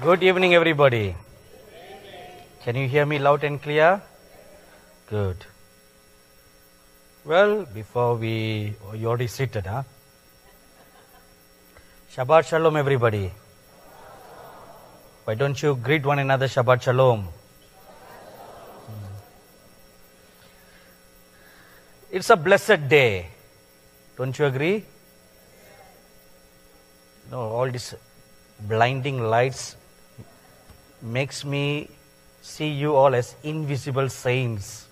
Good evening, everybody. Can you hear me loud and clear? Good. Well, before we, oh, you already seated, huh? Shabbat Shalom, everybody. Why don't you greet one another Shabbat Shalom? Hmm. It's a blessed day. Don't you agree? No, all these blinding lights makes me see you all as invisible saints.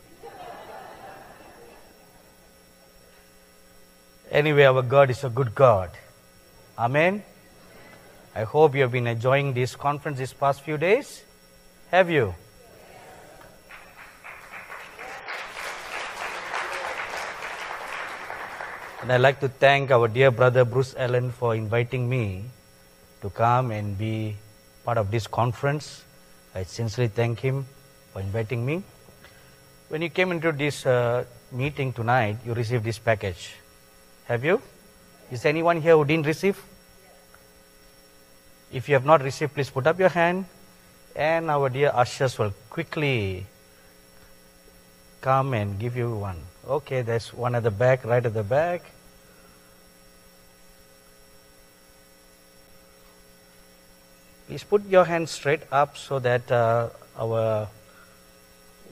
Anyway, our God is a good God. Amen. I hope you have been enjoying this conference these past few days. Have you? And I'd like to thank our dear brother Bruce Allen for inviting me to come and be part of this conference. I sincerely thank him for inviting me. When you came into this uh, meeting tonight, you received this package. Have you? Is anyone here who didn't receive? If you have not received, please put up your hand, and our dear ushers will quickly come and give you one. Okay, there's one at the back, right at the back. Please put your hand straight up so that uh, our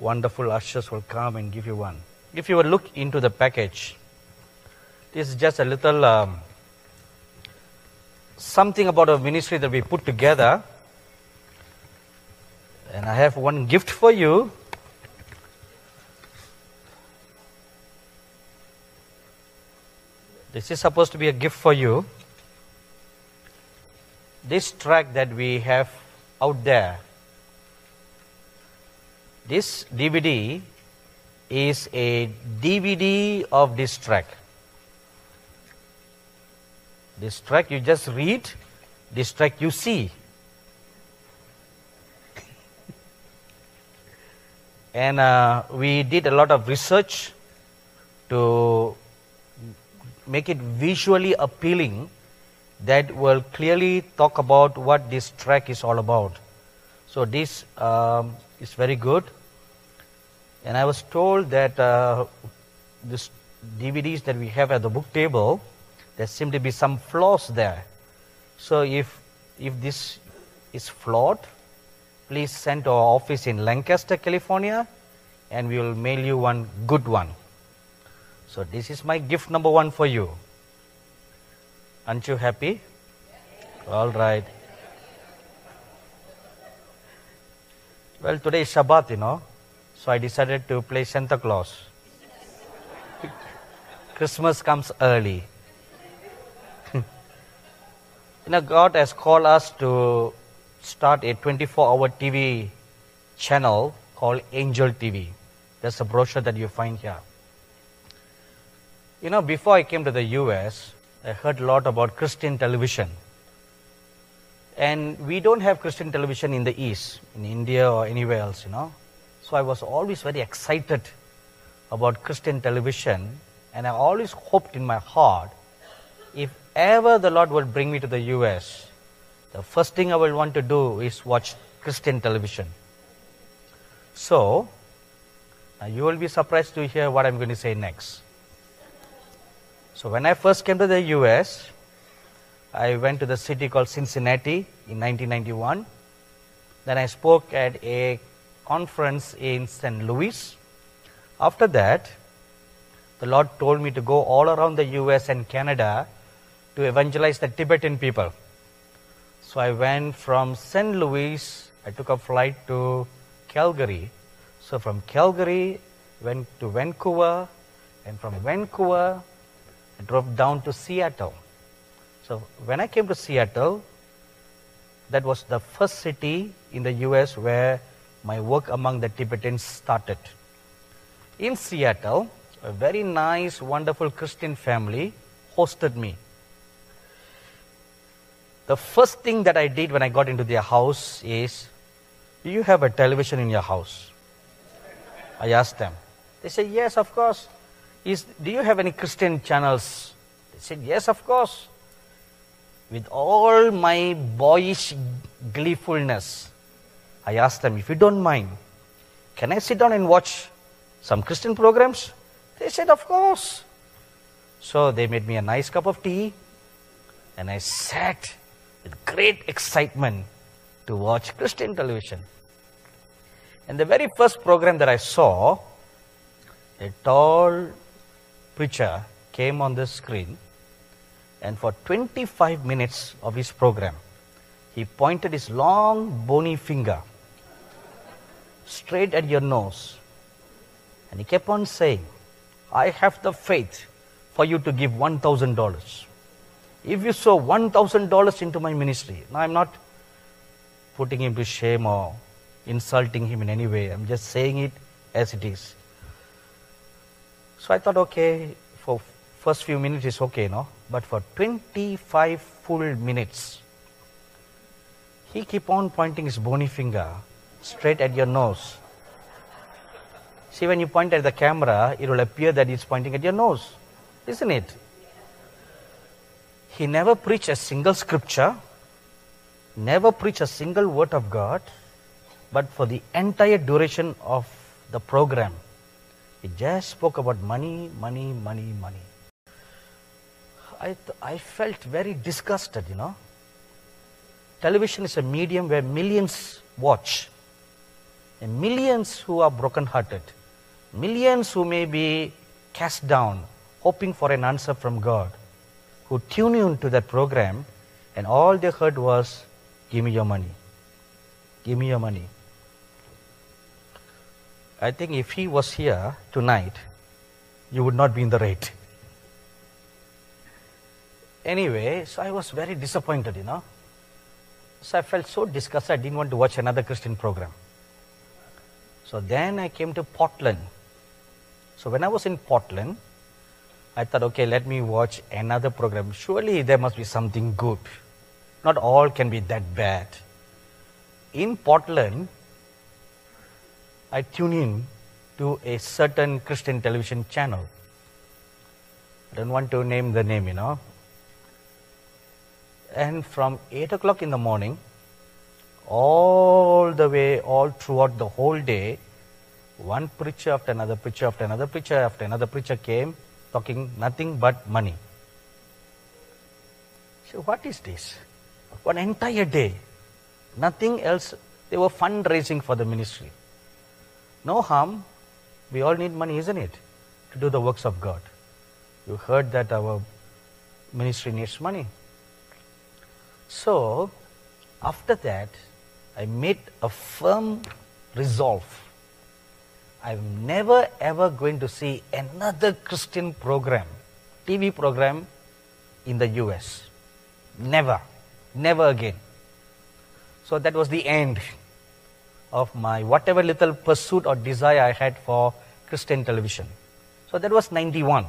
wonderful ushers will come and give you one. If you will look into the package, this is just a little um, something about a ministry that we put together. And I have one gift for you. This is supposed to be a gift for you. This track that we have out there, this DVD is a DVD of this track. This track you just read, this track you see. and uh, we did a lot of research to make it visually appealing that will clearly talk about what this track is all about. So this um, is very good. And I was told that uh, this DVDs that we have at the book table, there seem to be some flaws there. So if if this is flawed, please send to our office in Lancaster, California, and we will mail you one good one. So this is my gift number one for you. Aren't you happy? All right. Well, today is Shabbat, you know, so I decided to play Santa Claus. Christmas comes early. you know, God has called us to start a 24 hour TV channel called Angel TV. That's a brochure that you find here. You know, before I came to the US, I heard a lot about Christian television. And we don't have Christian television in the East, in India or anywhere else, you know. So I was always very excited about Christian television, and I always hoped in my heart if ever the Lord will bring me to the US, the first thing I will want to do is watch Christian television. So, you will be surprised to hear what I'm going to say next. So when I first came to the US, I went to the city called Cincinnati in 1991. Then I spoke at a conference in St. Louis. After that, the Lord told me to go all around the US and Canada to evangelize the Tibetan people. So I went from St. Louis, I took a flight to Calgary. So from Calgary, went to Vancouver, and from Vancouver, I drove down to Seattle. So when I came to Seattle, that was the first city in the US where my work among the Tibetans started. In Seattle, a very nice, wonderful Christian family hosted me. The first thing that I did when I got into their house is, Do you have a television in your house? I asked them. They said, Yes, of course. Is, do you have any Christian channels? They said, Yes, of course. with all my boyish gleefulness, I asked them, if you don't mind, can I sit down and watch some Christian programs? They said, of course. So they made me a nice cup of tea, and I sat with great excitement to watch Christian television. And the very first program that I saw, a tall preacher came on the screen, and for 25 minutes of his program, he pointed his long, bony finger straight at your nose. And he kept on saying, I have the faith for you to give $1,000. If you sow $1,000 into my ministry, now I'm not putting him to shame or insulting him in any way, I'm just saying it as it is. So I thought, okay, for first few minutes is okay, no? But for 25 full minutes, he keep on pointing his bony finger straight at your nose. See, when you point at the camera, it will appear that it's pointing at your nose, isn't it? He never preached a single scripture, never preached a single word of God, but for the entire duration of the program, he just spoke about money, money, money, money. I, I felt very disgusted, you know. Television is a medium where millions watch, and millions who are broken-hearted, millions who may be cast down, hoping for an answer from God, who tune in to that program, and all they heard was, "Give me your money, give me your money." I think if he was here tonight, you would not be in the rate. Anyway, so I was very disappointed, you know. So I felt so disgusted, I didn't want to watch another Christian program. So then I came to Portland. So when I was in Portland, I thought, okay, let me watch another program. Surely there must be something good. Not all can be that bad. In Portland, I tune in to a certain Christian television channel. I don't want to name the name, you know. And from 8 o'clock in the morning, all the way, all throughout the whole day, one preacher after another preacher after another preacher after another preacher came talking nothing but money. So, what is this? One entire day, nothing else. They were fundraising for the ministry. No harm. We all need money, isn't it? To do the works of God. You heard that our ministry needs money. So, after that, I made a firm resolve. I'm never ever going to see another Christian program, TV program in the US. Never. Never again. So that was the end of my whatever little pursuit or desire I had for Christian television. So that was 91.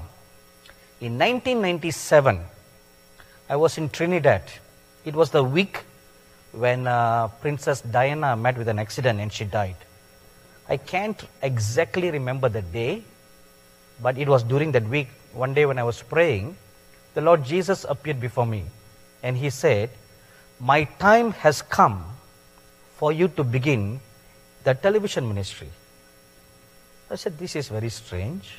In 1997, I was in Trinidad. It was the week when uh, Princess Diana met with an accident and she died. I can't exactly remember the day, but it was during that week, one day when I was praying, the Lord Jesus appeared before me and he said, My time has come for you to begin the television ministry. I said, This is very strange.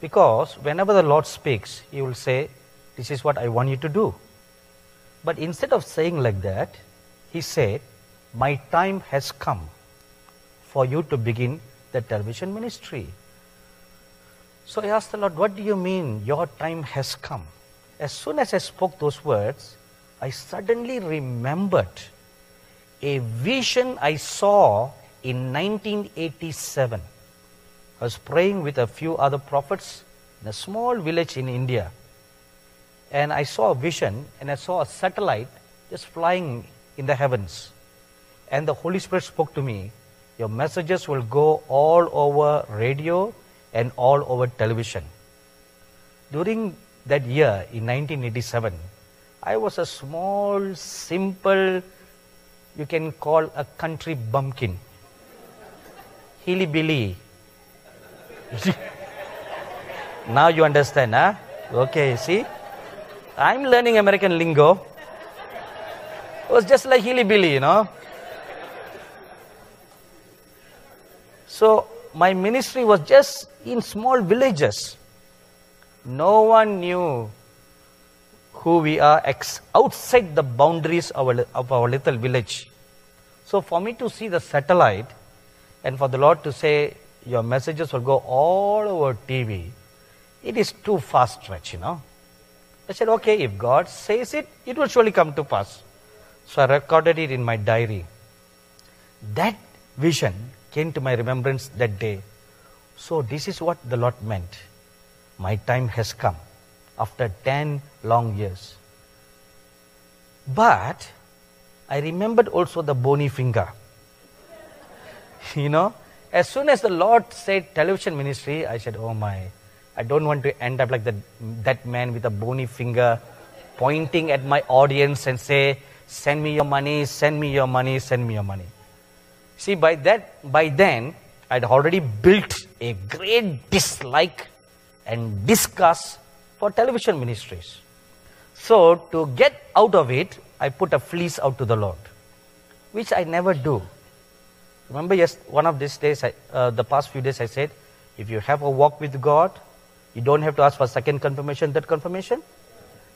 Because whenever the Lord speaks, He will say, This is what I want you to do. But instead of saying like that, He said, My time has come for you to begin the television ministry. So I asked the Lord, What do you mean your time has come? As soon as I spoke those words, I suddenly remembered a vision I saw in 1987. I was praying with a few other prophets in a small village in India. And I saw a vision and I saw a satellite just flying in the heavens. And the Holy Spirit spoke to me your messages will go all over radio and all over television. During that year in 1987, I was a small, simple, you can call a country bumpkin. Hilly Billy. now you understand, huh? Okay, see? I'm learning American lingo. It was just like hilly billy, you know. So my ministry was just in small villages. No one knew who we are outside the boundaries of our, of our little village. So for me to see the satellite and for the Lord to say, your messages will go all over TV, it is too fast stretch, you know. I said, okay, if God says it, it will surely come to pass. So I recorded it in my diary. That vision came to my remembrance that day. So this is what the Lord meant. My time has come after 10 long years. But I remembered also the bony finger. you know, as soon as the Lord said television ministry, I said, oh my, I don't want to end up like that, that man with a bony finger pointing at my audience and say, send me your money, send me your money, send me your money. See, by that, by then, I'd already built a great dislike and disgust for television ministries. So, to get out of it, I put a fleece out to the Lord, which I never do. Remember, yes, one of these days, I, uh, the past few days, I said, if you have a walk with God, you don't have to ask for second confirmation, third confirmation.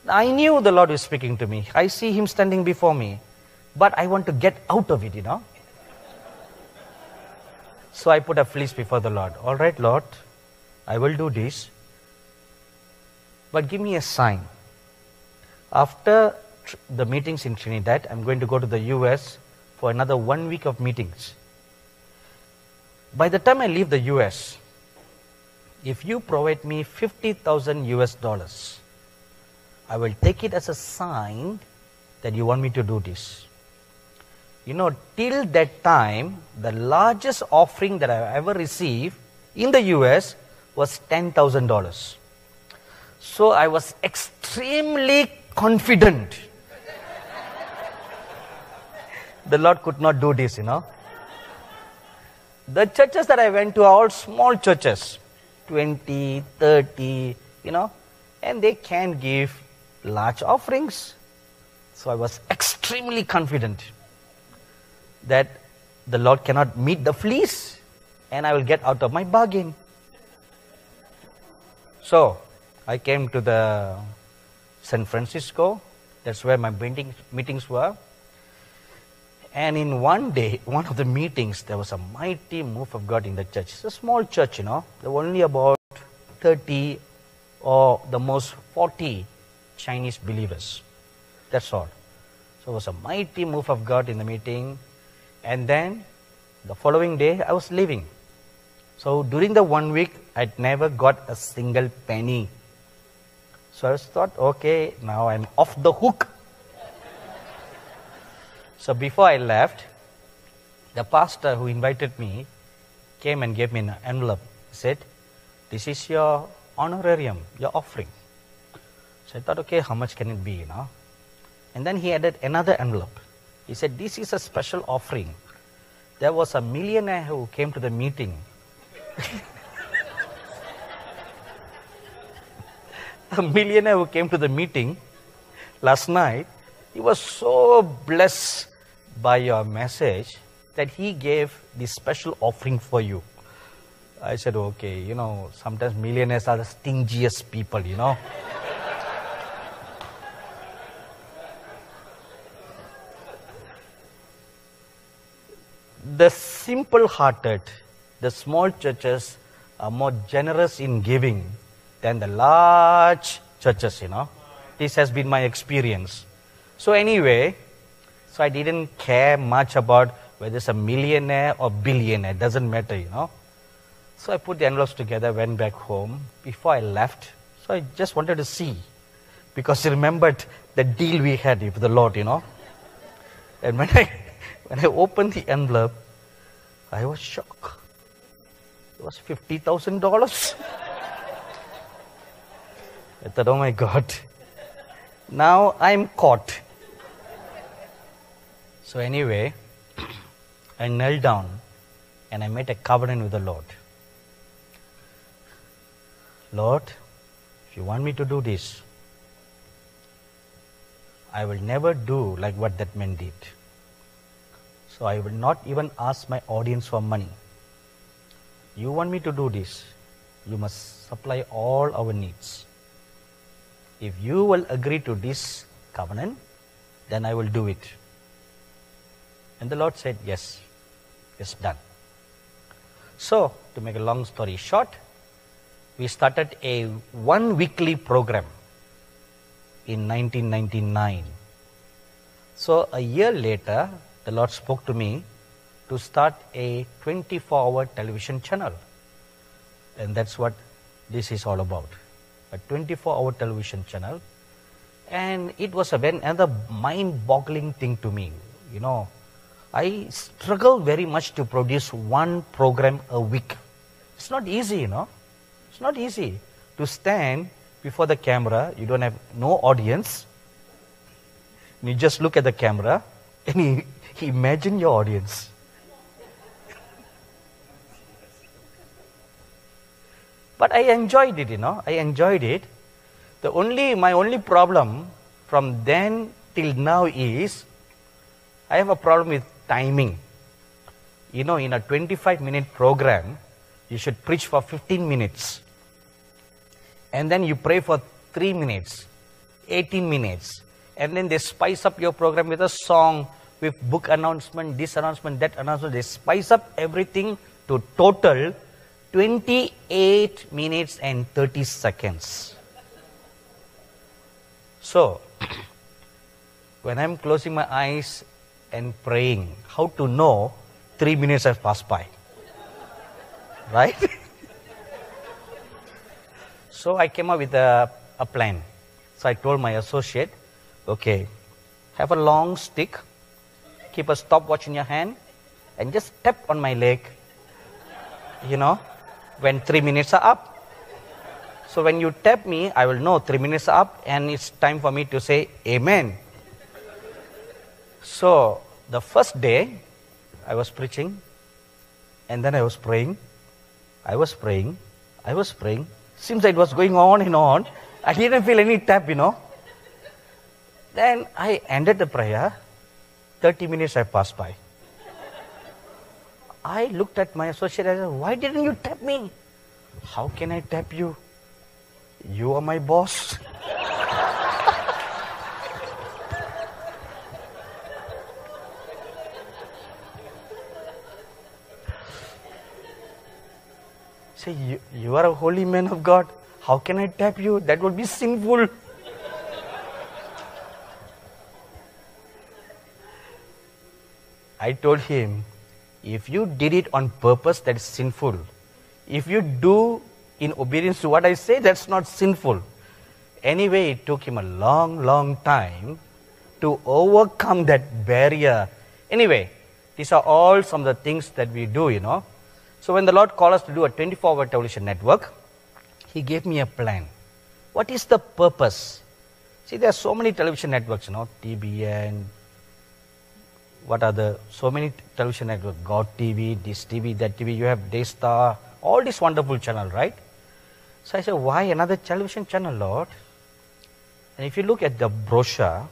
I knew the Lord was speaking to me. I see Him standing before me. But I want to get out of it, you know. So I put a fleece before the Lord. All right, Lord, I will do this. But give me a sign. After the meetings in Trinidad, I'm going to go to the US for another one week of meetings. By the time I leave the US, if you provide me 50,000 US dollars, I will take it as a sign that you want me to do this. You know, till that time, the largest offering that I ever received in the US was $10,000. So I was extremely confident. the Lord could not do this, you know. The churches that I went to are all small churches 20, 30, you know, and they can give large offerings. So I was extremely confident that the Lord cannot meet the fleece and I will get out of my bargain. So I came to the San Francisco. That's where my meeting, meetings were. And in one day, one of the meetings, there was a mighty move of God in the church. It's a small church, you know. There were only about 30 or the most 40 Chinese believers. That's all. So it was a mighty move of God in the meeting. And then the following day, I was leaving. So during the one week, I'd never got a single penny. So I thought, okay, now I'm off the hook. So before I left, the pastor who invited me came and gave me an envelope. He said, This is your honorarium, your offering. So I thought, okay, how much can it be, you know? And then he added another envelope. He said, This is a special offering. There was a millionaire who came to the meeting. a millionaire who came to the meeting last night. He was so blessed by your message that he gave this special offering for you. I said, okay, you know, sometimes millionaires are the stingiest people, you know. the simple hearted, the small churches are more generous in giving than the large churches, you know. This has been my experience. So, anyway, so I didn't care much about whether it's a millionaire or billionaire, doesn't matter, you know. So I put the envelopes together, went back home. Before I left, so I just wanted to see because I remembered the deal we had with the Lord, you know. And when I when I opened the envelope, I was shocked. It was fifty thousand dollars. I thought, oh my God, now I'm caught. So anyway, I knelt down and I made a covenant with the Lord. Lord, if you want me to do this, I will never do like what that man did. So I will not even ask my audience for money. You want me to do this, you must supply all our needs. If you will agree to this covenant, then I will do it. And the Lord said, Yes, it's done. So, to make a long story short, we started a one weekly program in 1999. So, a year later, the Lord spoke to me to start a 24 hour television channel. And that's what this is all about a 24 hour television channel. And it was a very, another mind boggling thing to me. You know, I struggle very much to produce one program a week. It's not easy, you know. It's not easy to stand before the camera. You don't have no audience. You just look at the camera and you, imagine your audience. But I enjoyed it, you know. I enjoyed it. The only my only problem from then till now is I have a problem with timing. You know, in a 25 minute program, you should preach for 15 minutes. And then you pray for 3 minutes, 18 minutes. And then they spice up your program with a song, with book announcement, this announcement, that announcement. They spice up everything to total 28 minutes and 30 seconds. So, when I'm closing my eyes and praying, how to know three minutes have passed by? Right? so I came up with a, a plan. So I told my associate, okay, have a long stick, keep a stopwatch in your hand, and just tap on my leg, you know, when three minutes are up. So when you tap me, I will know three minutes are up and it's time for me to say Amen. So the first day, I was preaching and then I was praying. I was praying. I was praying. Seems like it was going on and on. I didn't feel any tap, you know. Then I ended the prayer. 30 minutes have passed by. I looked at my associate and said, Why didn't you tap me? How can I tap you? You are my boss. Say, you, you are a holy man of God. How can I tap you? That would be sinful. I told him, if you did it on purpose, that is sinful. If you do in obedience to what I say, that's not sinful. Anyway, it took him a long, long time to overcome that barrier. Anyway, these are all some of the things that we do, you know. So when the Lord called us to do a 24 hour television network, He gave me a plan. What is the purpose? See, there are so many television networks, you know, TBN, what are the so many television networks, God TV, this TV, that TV, you have Daystar, all this wonderful channel, right? So I said, why another television channel, Lord? And if you look at the brochure,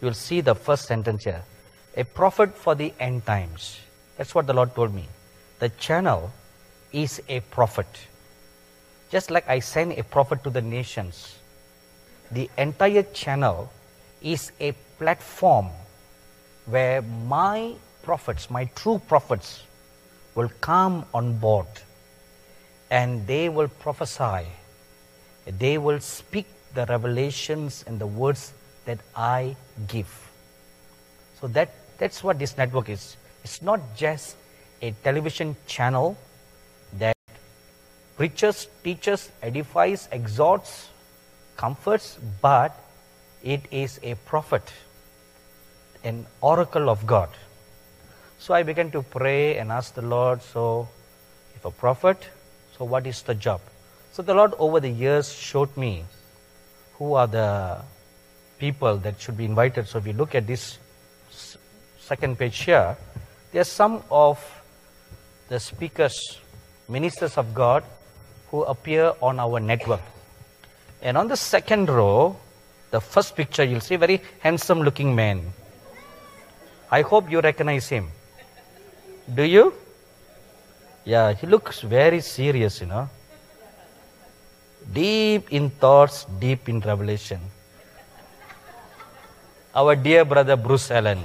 you'll see the first sentence here. A prophet for the end times. That's what the Lord told me. The channel is a prophet. Just like I send a prophet to the nations, the entire channel is a platform where my prophets, my true prophets, will come on board and they will prophesy. They will speak the revelations and the words that I give. So that, that's what this network is. It's not just a television channel that preaches, teaches, edifies, exhorts, comforts, but it is a prophet an oracle of God. So I began to pray and ask the Lord, so if a prophet, so what is the job? So the Lord over the years showed me who are the people that should be invited. So if you look at this second page here, there are some of the speakers, ministers of God, who appear on our network. And on the second row, the first picture, you'll see a very handsome looking man. I hope you recognize him. Do you? Yeah, he looks very serious, you know. Deep in thoughts, deep in revelation. Our dear brother Bruce Allen.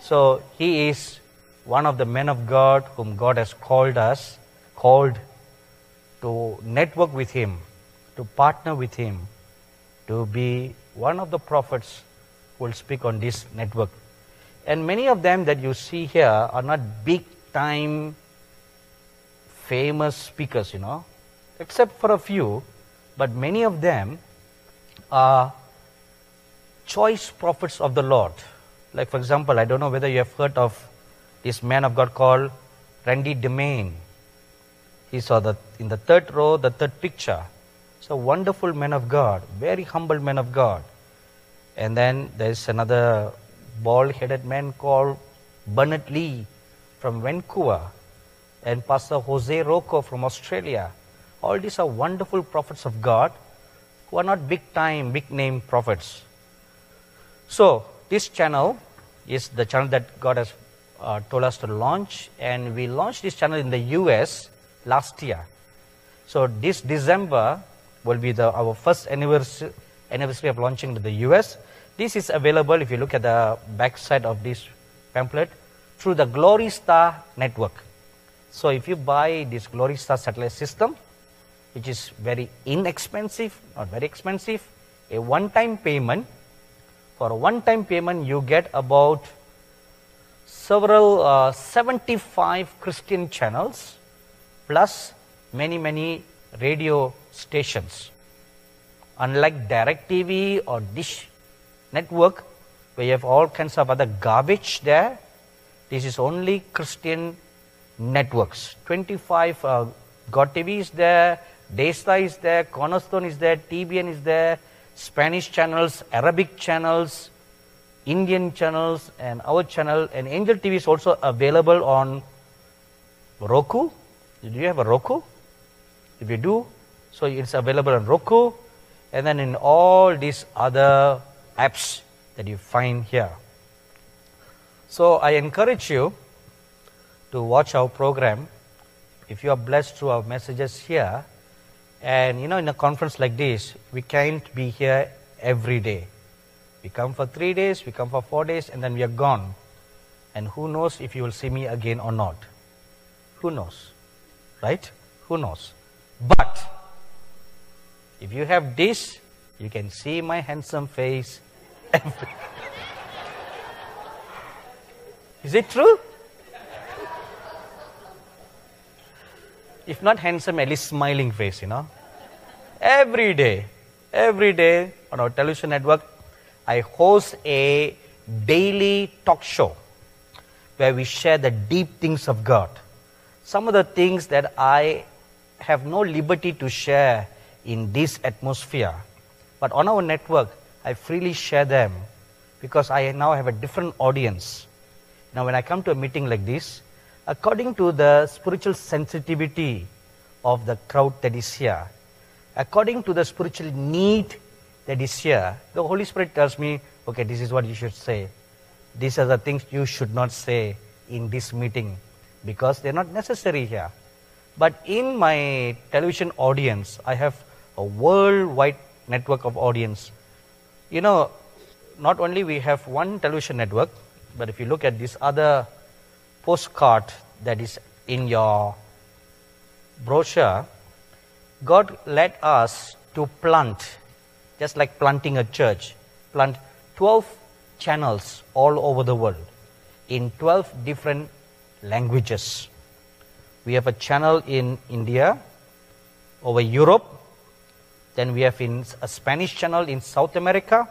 So he is one of the men of God whom God has called us, called to network with him, to partner with him, to be one of the prophets who will speak on this network. And many of them that you see here are not big time famous speakers, you know, except for a few, but many of them are choice prophets of the Lord. Like, for example, I don't know whether you have heard of this man of God called Randy Demain. He saw that in the third row, the third picture. He's a wonderful man of God, very humble man of God. And then there's another bald headed man called Bernard Lee from Vancouver and Pastor Jose Rocco from Australia. All these are wonderful prophets of God who are not big time, big name prophets. So, this channel is the channel that God has uh, told us to launch, and we launched this channel in the US last year. So, this December will be the, our first anniversary, anniversary of launching to the US. This is available if you look at the back side of this pamphlet through the Glory Star network. So if you buy this Glory Star satellite system, which is very inexpensive, not very expensive, a one-time payment, for a one-time payment you get about several uh, 75 Christian channels plus many many radio stations. Unlike DirecTV or Dish network where you have all kinds of other garbage there. This is only Christian networks. 25 uh, God TV is there, Daystar is there, Cornerstone is there, TBN is there, Spanish channels, Arabic channels, Indian channels, and our channel. And Angel TV is also available on Roku. Do you have a Roku? If you do, so it's available on Roku, and then in all these other apps that you find here. So I encourage you to watch our program. If you are blessed through our messages here, and you know, in a conference like this, we can't be here every day. We come for three days, we come for four days, and then we are gone. And who knows if you will see me again or not? Who knows? Right? Who knows? But if you have this, you can see my handsome face Is it true? If not handsome, at least smiling face, you know. Every day, every day on our television network, I host a daily talk show where we share the deep things of God. Some of the things that I have no liberty to share in this atmosphere. But on our network, I freely share them because I now have a different audience. Now, when I come to a meeting like this, according to the spiritual sensitivity of the crowd that is here, according to the spiritual need that is here, the Holy Spirit tells me, okay, this is what you should say. These are the things you should not say in this meeting because they're not necessary here. But in my television audience, I have a worldwide network of audience you know, not only we have one television network, but if you look at this other postcard that is in your brochure, God led us to plant, just like planting a church, plant 12 channels all over the world in 12 different languages. We have a channel in India, over Europe, then we have in a Spanish channel in South America,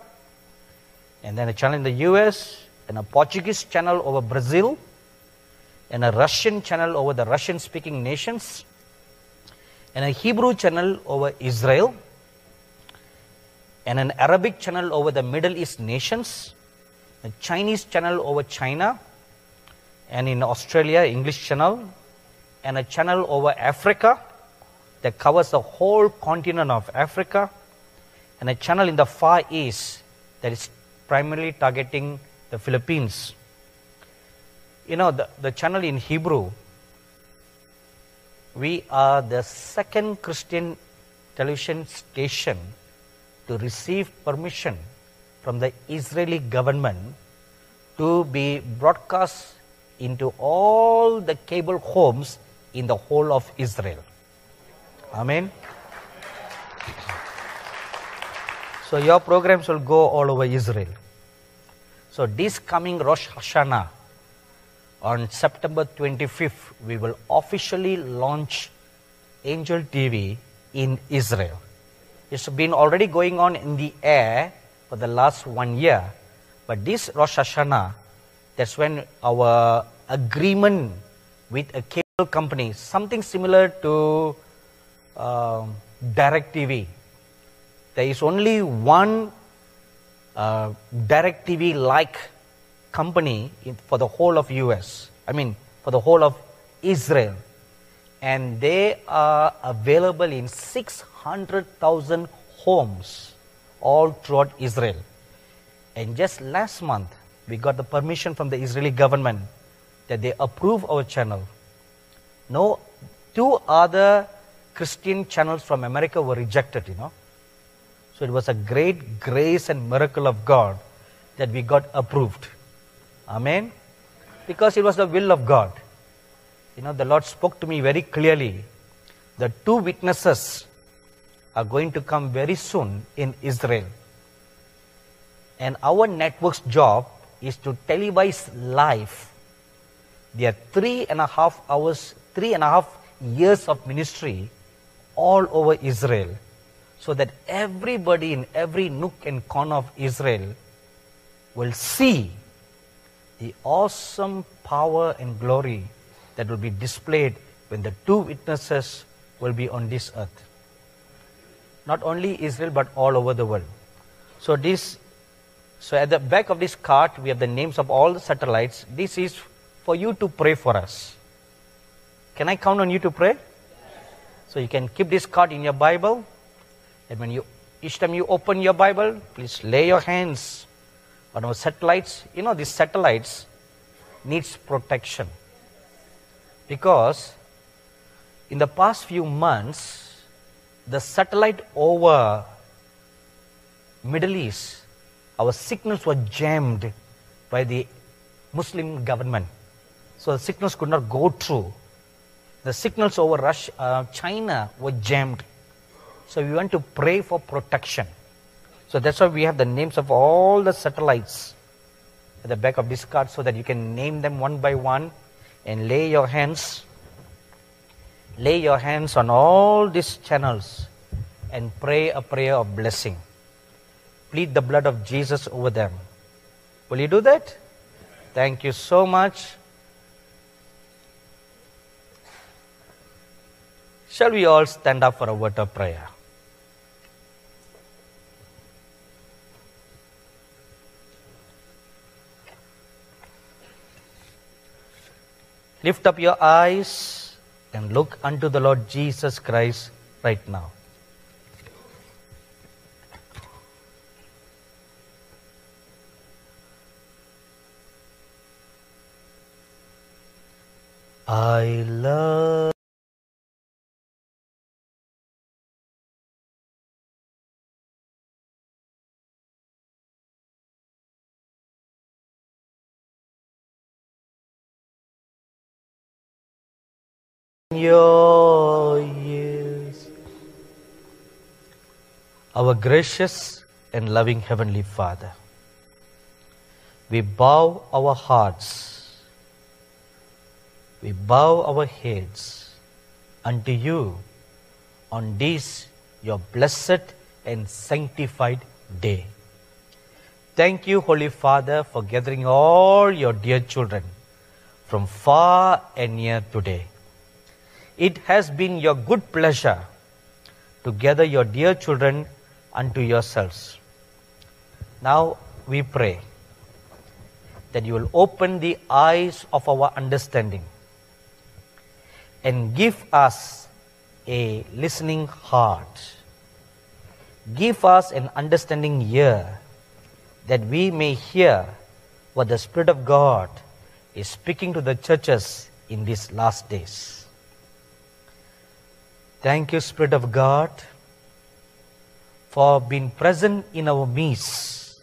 and then a channel in the US, and a Portuguese channel over Brazil, and a Russian channel over the Russian speaking nations, and a Hebrew channel over Israel, and an Arabic channel over the Middle East nations, a Chinese channel over China, and in Australia, English channel, and a channel over Africa, that covers the whole continent of Africa, and a channel in the Far East that is primarily targeting the Philippines. You know, the, the channel in Hebrew, we are the second Christian television station to receive permission from the Israeli government to be broadcast into all the cable homes in the whole of Israel. Amen. So your programs will go all over Israel. So this coming Rosh Hashanah on September 25th, we will officially launch Angel TV in Israel. It's been already going on in the air for the last one year, but this Rosh Hashanah, that's when our agreement with a cable company, something similar to um, DirecTV. There is only one uh, DirecTV like company in, for the whole of US. I mean, for the whole of Israel. And they are available in 600,000 homes all throughout Israel. And just last month, we got the permission from the Israeli government that they approve our channel. No, two other Christian channels from America were rejected, you know. So it was a great grace and miracle of God that we got approved. Amen. Because it was the will of God. You know, the Lord spoke to me very clearly. The two witnesses are going to come very soon in Israel. And our network's job is to televise live are three and a half hours, three and a half years of ministry all over Israel so that everybody in every nook and corner of Israel will see the awesome power and glory that will be displayed when the two witnesses will be on this earth. Not only Israel, but all over the world. So this, so at the back of this card, we have the names of all the satellites. This is for you to pray for us. Can I count on you to pray? So you can keep this card in your Bible. And when you, each time you open your Bible, please lay your hands on our satellites. You know, these satellites needs protection. Because in the past few months, the satellite over Middle East, our signals were jammed by the Muslim government. So the signals could not go through. The signals over Russia, uh, China were jammed. So we want to pray for protection. So that's why we have the names of all the satellites at the back of this card so that you can name them one by one and lay your hands lay your hands on all these channels and pray a prayer of blessing. Plead the blood of Jesus over them. Will you do that? Thank you so much. Shall we all stand up for a word of prayer? Lift up your eyes and look unto the Lord Jesus Christ right now. I love your years. Our gracious and loving Heavenly Father, we bow our hearts, we bow our heads unto you on this your blessed and sanctified day. Thank you, Holy Father, for gathering all your dear children from far and near today. It has been your good pleasure to gather your dear children unto yourselves. Now we pray that you will open the eyes of our understanding and give us a listening heart give us an understanding ear that we may hear what the Spirit of God is speaking to the churches in these last days. Thank you, Spirit of God, for being present in our midst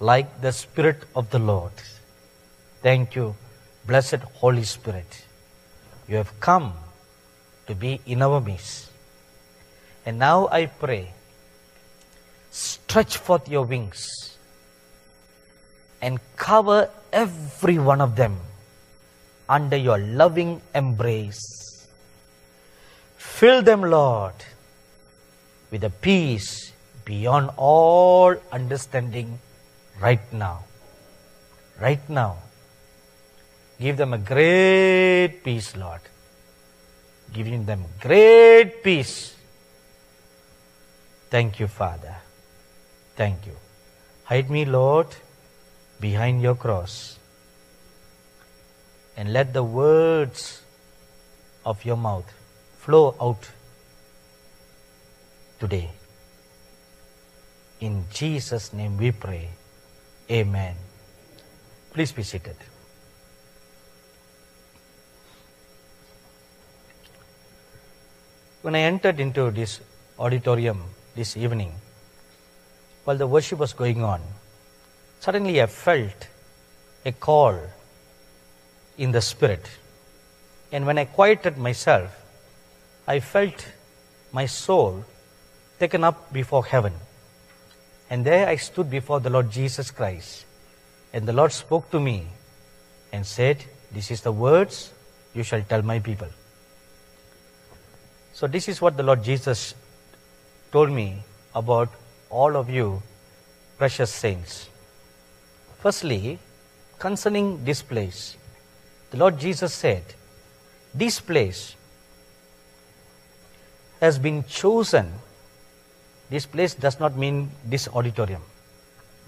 like the Spirit of the Lord. Thank you, blessed Holy Spirit. You have come to be in our midst. And now I pray, stretch forth your wings and cover every one of them under your loving embrace. Fill them, Lord, with a peace beyond all understanding right now. Right now. Give them a great peace, Lord. Giving them great peace. Thank you, Father. Thank you. Hide me, Lord, behind your cross. And let the words of your mouth flow out today. In Jesus' name we pray. Amen. Please be seated. When I entered into this auditorium this evening, while the worship was going on, suddenly I felt a call in the spirit. And when I quieted myself, I felt my soul taken up before heaven. And there I stood before the Lord Jesus Christ. And the Lord spoke to me and said, This is the words you shall tell my people. So, this is what the Lord Jesus told me about all of you, precious saints. Firstly, concerning this place, the Lord Jesus said, This place has been chosen. This place does not mean this auditorium,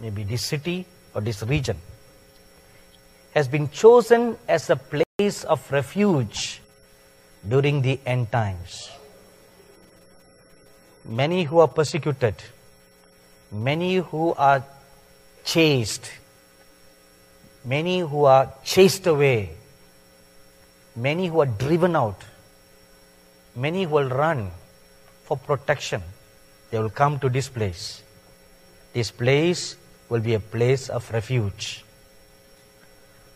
maybe this city or this region, has been chosen as a place of refuge during the end times. Many who are persecuted, many who are chased, many who are chased away, many who are driven out, many who will run for protection, they will come to this place. This place will be a place of refuge.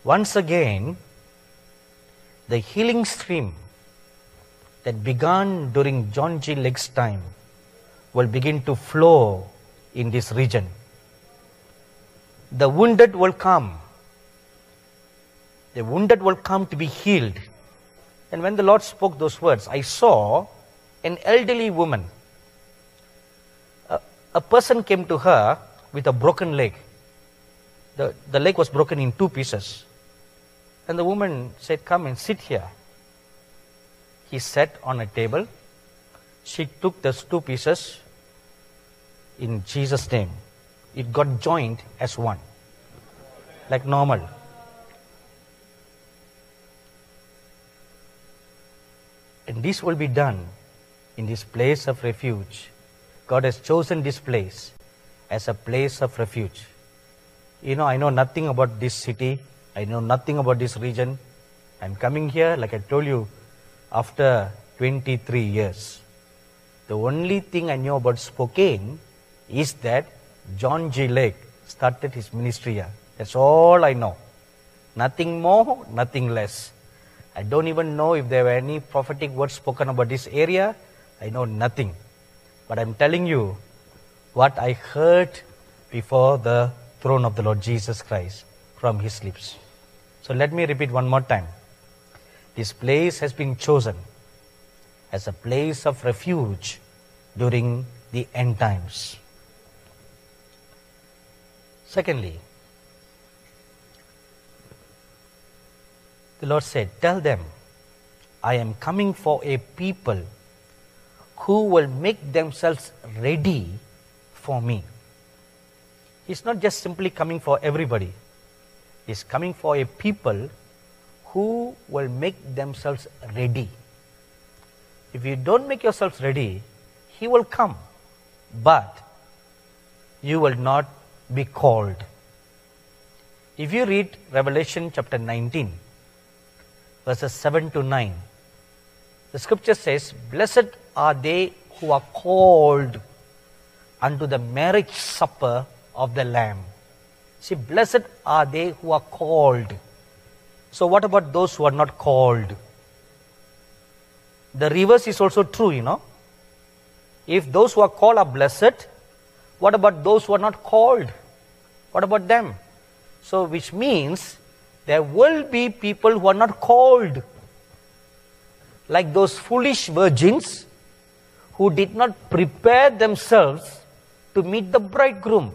Once again, the healing stream that began during John G. Lake's time will begin to flow in this region. The wounded will come. The wounded will come to be healed. And when the Lord spoke those words, I saw an elderly woman. A, a person came to her with a broken leg. The, the leg was broken in two pieces. And the woman said, Come and sit here. He sat on a table. She took those two pieces in Jesus' name. It got joined as one, like normal. And this will be done in this place of refuge. God has chosen this place as a place of refuge. You know, I know nothing about this city. I know nothing about this region. I'm coming here, like I told you, after 23 years. The only thing I know about Spokane is that John G. Lake started his ministry here. That's all I know. Nothing more, nothing less. I don't even know if there were any prophetic words spoken about this area. I know nothing. But I'm telling you what I heard before the throne of the Lord Jesus Christ from his lips. So let me repeat one more time. This place has been chosen as a place of refuge during the end times. Secondly, the Lord said, Tell them, I am coming for a people who will make themselves ready for me. He's not just simply coming for everybody, He's coming for a people who will make themselves ready. If you don't make yourselves ready, He will come, but you will not be called. If you read Revelation chapter 19, verses 7 to 9, the scripture says, Blessed are they who are called unto the marriage supper of the Lamb. See, blessed are they who are called. So, what about those who are not called? The reverse is also true, you know. If those who are called are blessed, what about those who are not called? What about them? So, which means there will be people who are not called. Like those foolish virgins who did not prepare themselves to meet the bridegroom.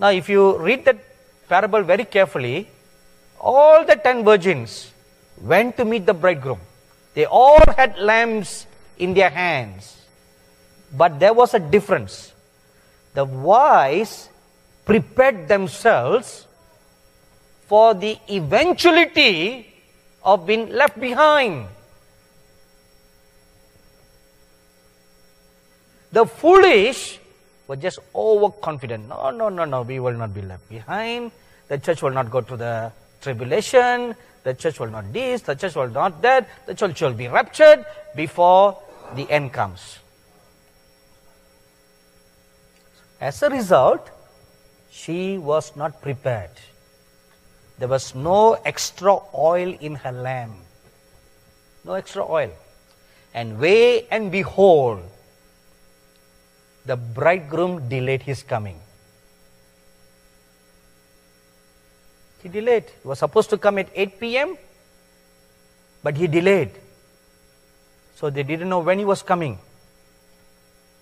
Now, if you read that parable very carefully, all the ten virgins went to meet the bridegroom. They all had lamps in their hands. But there was a difference. The wise prepared themselves for the eventuality of being left behind. The foolish were just overconfident. No, no, no, no, we will not be left behind. The church will not go to the tribulation. The church will not this. The church will not that. The church will be raptured before the end comes. As a result, she was not prepared. There was no extra oil in her lamp. No extra oil. And weigh and behold, the bridegroom delayed his coming. He delayed. He was supposed to come at 8 p.m., but he delayed. So they didn't know when he was coming.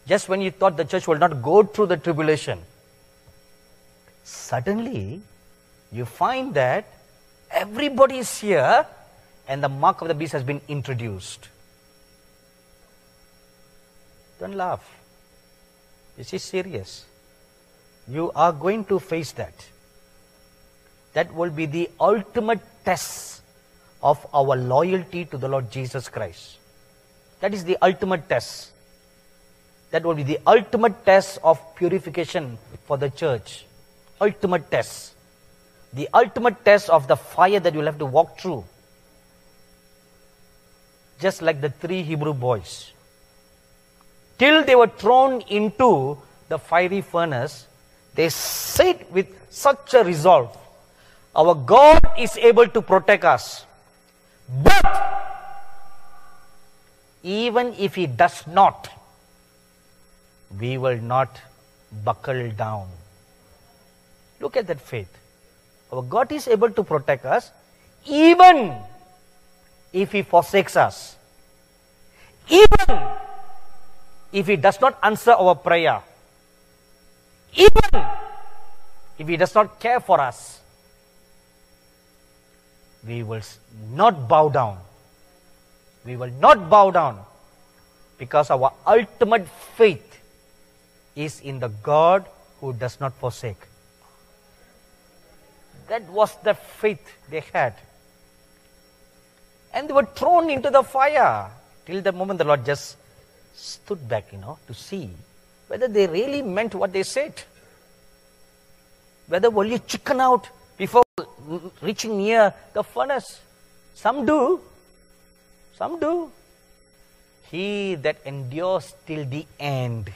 Just when you thought the church will not go through the tribulation, suddenly you find that everybody is here and the mark of the beast has been introduced. Don't laugh. This is serious. You are going to face that. That will be the ultimate test of our loyalty to the Lord Jesus Christ. That is the ultimate test. That will be the ultimate test of purification for the church. Ultimate test. The ultimate test of the fire that you'll have to walk through. Just like the three Hebrew boys. Till they were thrown into the fiery furnace, they said with such a resolve, Our God is able to protect us. But even if He does not, we will not buckle down. Look at that faith. Our God is able to protect us even if He forsakes us. Even if He does not answer our prayer. Even if He does not care for us. We will not bow down. We will not bow down because our ultimate faith is in the God who does not forsake. That was the faith they had. And they were thrown into the fire. Till the moment the Lord just stood back, you know, to see whether they really meant what they said. Whether will you chicken out before reaching near the furnace? Some do. Some do. He that endures till the end,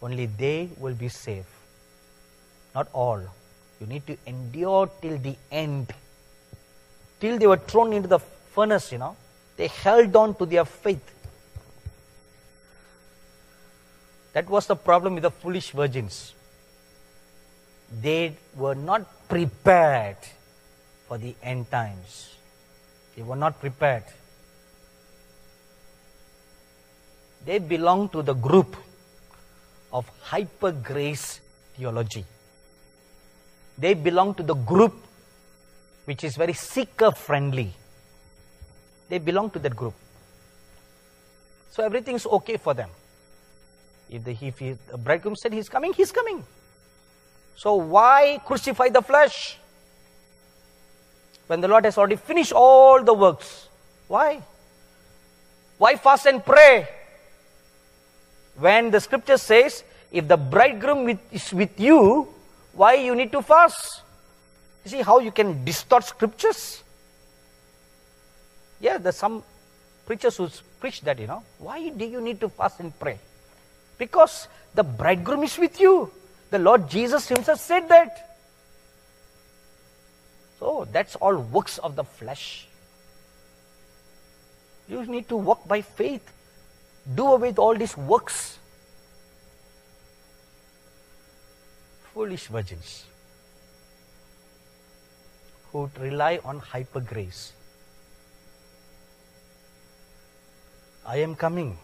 only they will be safe. Not all. You need to endure till the end. Till they were thrown into the furnace, you know. They held on to their faith. That was the problem with the foolish virgins. They were not prepared for the end times. They were not prepared. They belong to the group of hyper grace theology. They belong to the group which is very seeker friendly. They belong to that group. So everything's okay for them. If the, if he, the bridegroom said he's coming, he's coming. So why crucify the flesh? When the Lord has already finished all the works. Why? Why fast and pray? when the scripture says, if the bridegroom with, is with you, why you need to fast? You see how you can distort scriptures? Yeah, there's some preachers who preach that, you know. Why do you need to fast and pray? Because the bridegroom is with you. The Lord Jesus himself said that. So that's all works of the flesh. You need to walk by faith. Do away with all these works. Foolish virgins who rely on hyper grace. I am coming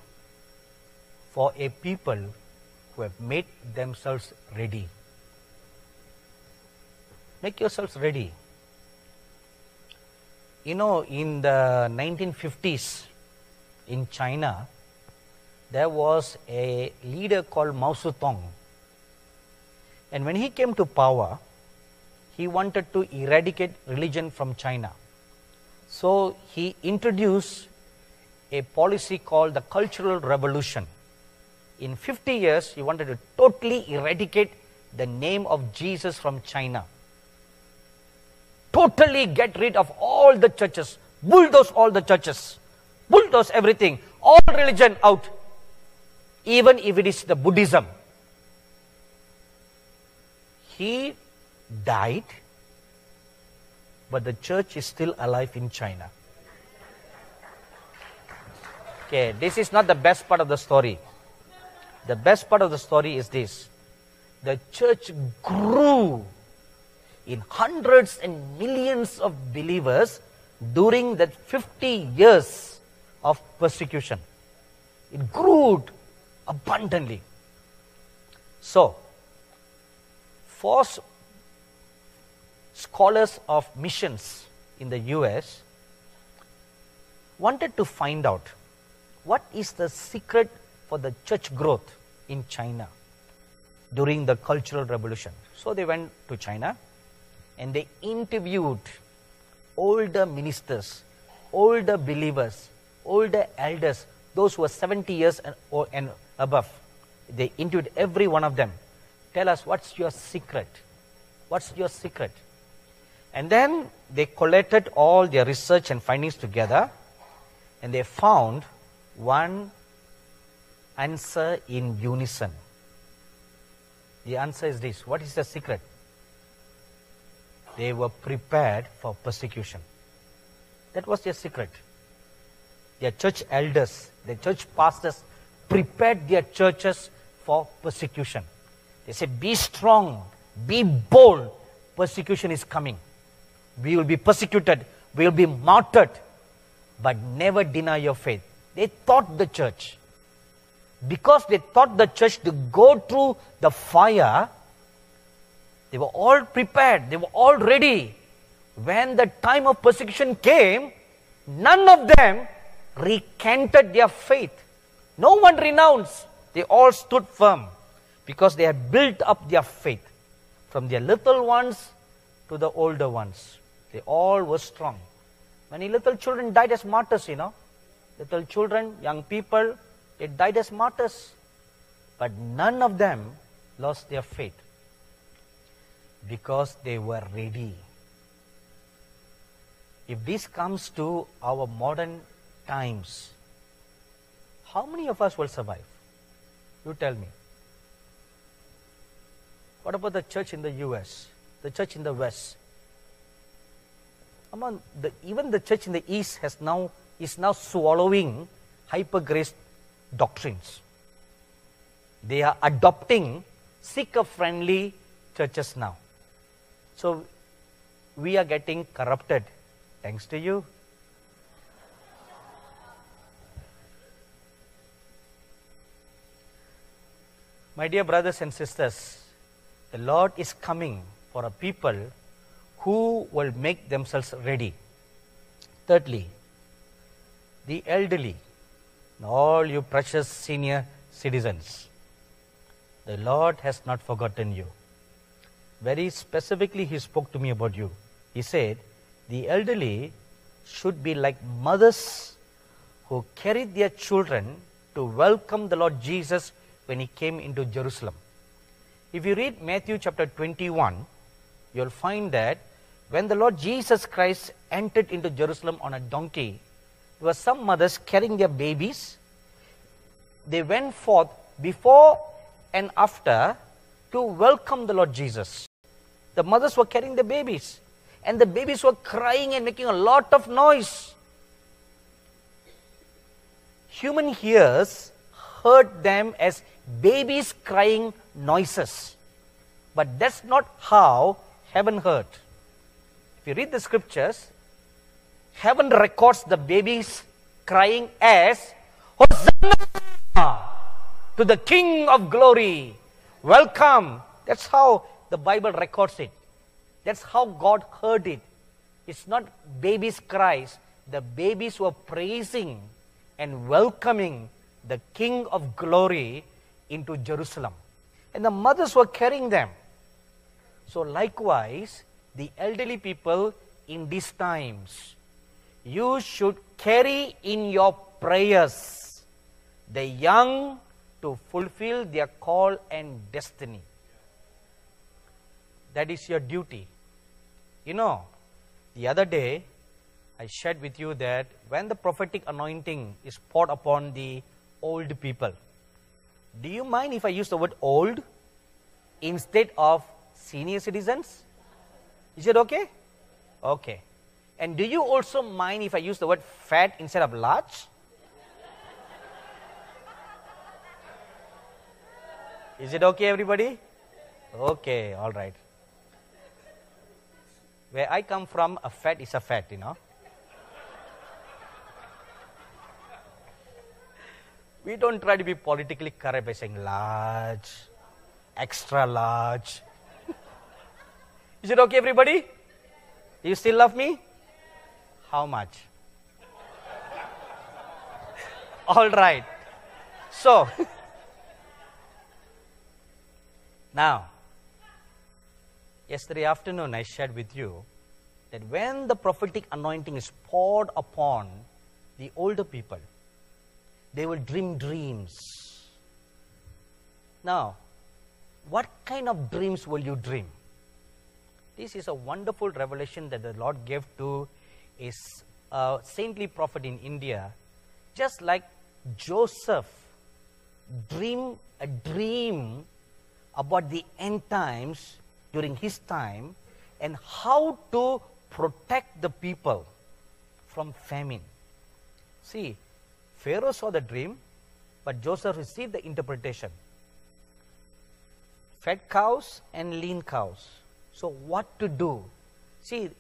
for a people who have made themselves ready. Make yourselves ready. You know, in the 1950s in China, there was a leader called Mao Zedong. And when he came to power, he wanted to eradicate religion from China. So he introduced a policy called the Cultural Revolution. In 50 years, he wanted to totally eradicate the name of Jesus from China. Totally get rid of all the churches, bulldoze all the churches, bulldoze everything, all religion out, even if it is the Buddhism. He died, but the church is still alive in China. Okay, this is not the best part of the story. The best part of the story is this the church grew in hundreds and millions of believers during that 50 years of persecution. It grew abundantly. So, four scholars of missions in the US wanted to find out what is the secret for the church growth in China during the Cultural Revolution. So they went to China and they interviewed older ministers, older believers, older elders, those who were 70 years and, or, and above. They interviewed every one of them. Tell us, what's your secret? What's your secret? And then they collected all their research and findings together and they found one answer in unison. The answer is this What is the secret? They were prepared for persecution. That was their secret. Their church elders, their church pastors prepared their churches for persecution. They said, Be strong, be bold. Persecution is coming. We will be persecuted, we will be martyred, but never deny your faith. They taught the church. Because they taught the church to go through the fire, they were all prepared, they were all ready. When the time of persecution came, none of them recanted their faith. No one renounced. They all stood firm because they had built up their faith from their little ones to the older ones. They all were strong. Many little children died as martyrs, you know little children, young people, they died as martyrs. But none of them lost their faith because they were ready. If this comes to our modern times, how many of us will survive? You tell me. What about the church in the US, the church in the West? Among the, even the church in the East has now is now swallowing hyper grace doctrines. They are adopting seeker friendly churches now. So we are getting corrupted thanks to you. My dear brothers and sisters, the Lord is coming for a people who will make themselves ready. Thirdly, the elderly, all you precious senior citizens. The Lord has not forgotten you. Very specifically, He spoke to me about you. He said, The elderly should be like mothers who carried their children to welcome the Lord Jesus when he came into Jerusalem. If you read Matthew chapter 21, you'll find that when the Lord Jesus Christ entered into Jerusalem on a donkey, there were some mothers carrying their babies. They went forth before and after to welcome the Lord Jesus. The mothers were carrying the babies, and the babies were crying and making a lot of noise. Human ears heard them as babies crying noises. But that's not how heaven heard. If you read the scriptures, heaven records the babies crying as Hosanna to the King of glory. Welcome. That's how the Bible records it. That's how God heard it. It's not babies' cries. The babies were praising and welcoming the King of glory into Jerusalem. And the mothers were carrying them. So, likewise, the elderly people in these times, you should carry in your prayers the young to fulfill their call and destiny. That is your duty. You know, the other day I shared with you that when the prophetic anointing is poured upon the old people, do you mind if I use the word old instead of senior citizens? Is it okay? Okay. And do you also mind if I use the word fat instead of large? Is it okay, everybody? Okay, all right. Where I come from, a fat is a fat, you know. We don't try to be politically correct by saying large, extra large. Is it okay, everybody? Do you still love me? How much? All right. So, now, yesterday afternoon I shared with you that when the prophetic anointing is poured upon the older people, they will dream dreams. Now, what kind of dreams will you dream? This is a wonderful revelation that the Lord gave to a uh, saintly prophet in India, just like Joseph dreamed a dream about the end times during his time and how to protect the people from famine. See, Pharaoh saw the dream, but Joseph received the interpretation. Fed cows and lean cows. So, what to do? See,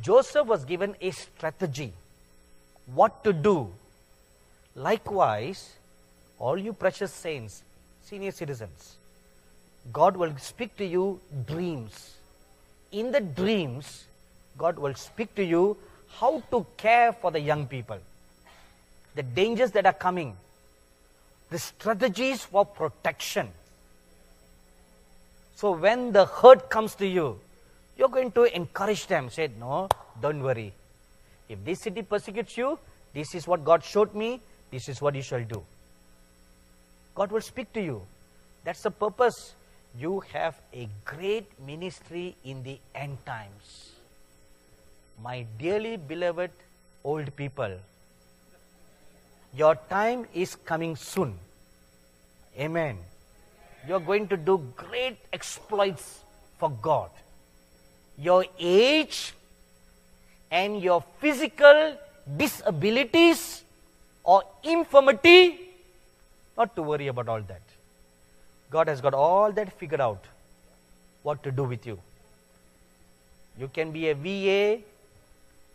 Joseph was given a strategy. What to do? Likewise, all you precious saints, senior citizens, God will speak to you dreams. In the dreams, God will speak to you how to care for the young people the dangers that are coming, the strategies for protection. So when the hurt comes to you, you're going to encourage them. Say, no, don't worry. If this city persecutes you, this is what God showed me, this is what you shall do. God will speak to you. That's the purpose. You have a great ministry in the end times. My dearly beloved old people, your time is coming soon. Amen. You're going to do great exploits for God. Your age and your physical disabilities or infirmity, not to worry about all that. God has got all that figured out what to do with you. You can be a VA,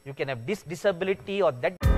you can have this disability or that.